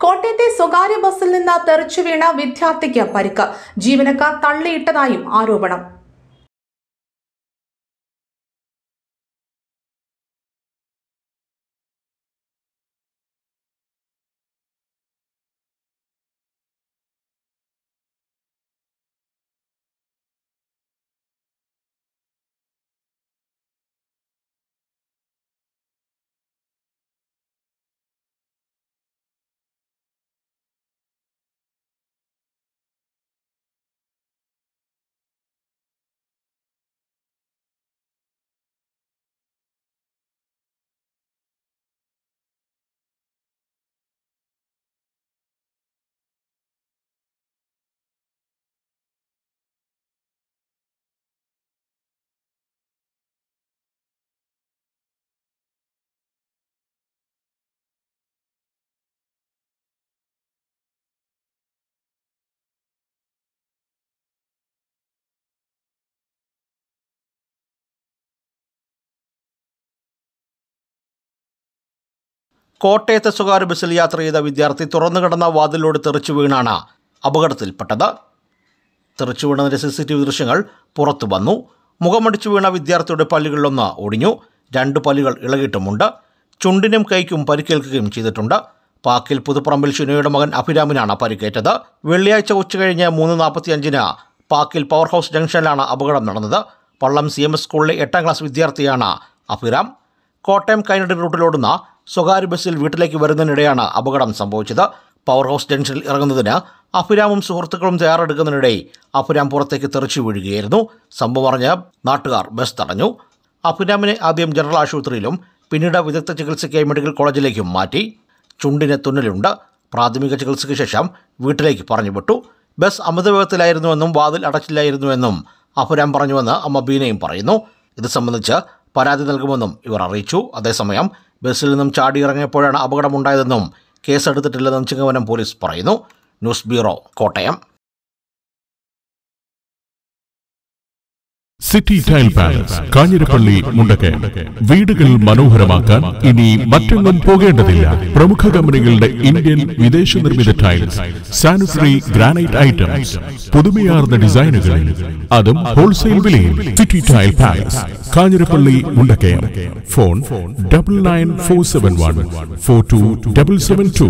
കോട്ടയത്തെ സ്വകാര്യ ബസ്സിൽ നിന്ന് തെറിച്ചു വീണ വിദ്യാർത്ഥിക്ക് പരിക്ക്. ജീവനക്കാർ തള്ളിയിട്ടതായും ആരോപണം. കോട്ടയത്തെ സ്വകാര്യ ബസ്സിൽ യാത്ര ചെയ്ത വിദ്യാർത്ഥി തുറന്നു കിടന്ന വാതിലോട് തെറിച്ചു വീണാണ് അപകടത്തിൽപ്പെട്ടത്. തെറിച്ചു വീണതിന്റെ സി സി ടി വി ദൃശ്യങ്ങൾ പുറത്തു വന്നു. മുഖമടിച്ചു വീണ വിദ്യാർത്ഥിയുടെ പല്ലുകളിലൊന്ന് ഒടിഞ്ഞു. രണ്ട് പല്ലുകൾ ഇളകിയിട്ടുമുണ്ട്. ചുണ്ടിനും കൈക്കും പരിക്കേൽക്കുകയും ചെയ്തിട്ടുണ്ട്. പാക്കിൽ പുതുപ്പറമ്പിൽ ഷിനോയുടെ മകൻ അഭിരാമിനാണ് പരിക്കേറ്റത്. വെള്ളിയാഴ്ച ഉച്ചകഴിഞ്ഞ് മൂന്ന് നാൽപ്പത്തിയഞ്ചിന് പാക്കിൽ പവർ ഹൗസ് ജംഗ്ഷനിലാണ് അപകടം നടന്നത്. പള്ളം സി എം എസ് സ്കൂളിലെ എട്ടാം ക്ലാസ് വിദ്യാർത്ഥിയാണ് അഭിരാം. കോട്ടയം കൈനടി റൂട്ടിലോടുന്ന സ്വകാര്യ ബസ്സിൽ വീട്ടിലേക്ക് വരുന്നതിനിടെയാണ് അപകടം സംഭവിച്ചത്. പവർ ഹൗസ് ജംഗ്ഷനിൽ ഇറങ്ങുന്നതിന് അഫുരാമും സുഹൃത്തുക്കളും തയ്യാറെടുക്കുന്നതിനിടെ അഫുരാം പുറത്തേക്ക് തെറിച്ചു വീഴുകയായിരുന്നു. സംഭവം അറിഞ്ഞ് നാട്ടുകാർ ബസ് തടഞ്ഞു. അഫുരാമിനെ ആദ്യം ജനറൽ ആശുപത്രിയിലും പിന്നീട് വിദഗ്ധ ചികിത്സയ്ക്കായി മെഡിക്കൽ കോളേജിലേക്കും മാറ്റി. ചുണ്ടിന് തുന്നലുണ്ട്. പ്രാഥമിക ചികിത്സയ്ക്ക് ശേഷം വീട്ടിലേക്ക് പറഞ്ഞു വിട്ടു ബസ് അമിതവേഗത്തിലായിരുന്നുവെന്നും വാതിൽ അടച്ചില്ലായിരുന്നുവെന്നും അഫുരാം പറഞ്ഞുവെന്ന് അമ്മ ബീനയും പറയുന്നു. ഇത് സംബന്ധിച്ച് പരാതി നൽകുമെന്നും ഇവർ അറിയിച്ചു. അതേസമയം ബസ്സിൽ നിന്നും ചാടിയിറങ്ങിയപ്പോഴാണ് അപകടമുണ്ടായതെന്നും കേസെടുത്തിട്ടില്ലെന്നും ചിങ്ങവനം പോലീസ് പറയുന്നു. News bureau Kottayam. City tile palace Kanjirappally Mundakayam. വീടുകൾ മനോഹരമാക്കാൻ ഇനി മറ്റെങ്ങും പോകേണ്ടതില്ല. പ്രമുഖ കമ്പനികളുടെ ഇന്ത്യൻ വിദേശ നിർമ്മിത ടൈൽസ് സാനിറ്ററി ഗ്രാനൈറ്റ് ഐറ്റംസ് പുതുമയാർന്ന ഡിസൈനുകളിൽ അതും ഹോൾസെയിൽ വിലയിൽ. City tile palace Kanjirappally Mundakayam. Phone double nine four seven one four two double seven two.